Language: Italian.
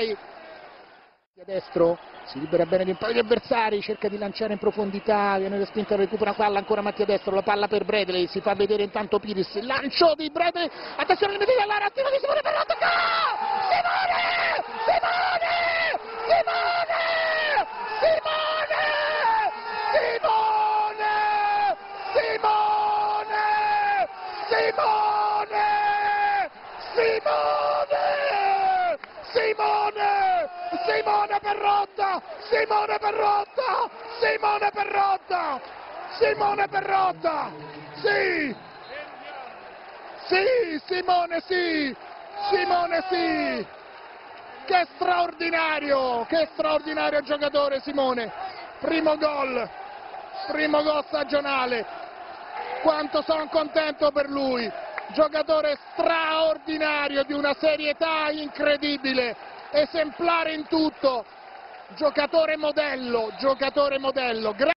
A destro si libera bene di un paio di avversari, cerca di lanciare in profondità, viene respinta, recupera palla ancora Mattia Destro, la palla per Bradley, si fa vedere intanto Piris, lancio di Bradley, attenzione limite dell'area, attivo di Simone per l'attacco! Simone! Simone! Simone! Simone! Simone! Simone! Simone! Simone! Simone Perrotta! Simone Perrotta! Simone Perrotta! Simone Perrotta! Sì! Sì, Simone sì! Simone sì! Che straordinario! Che straordinario giocatore Simone! Primo gol! Primo gol stagionale! Quanto sono contento per lui! Giocatore straordinario di una serietà incredibile! Esemplare in tutto,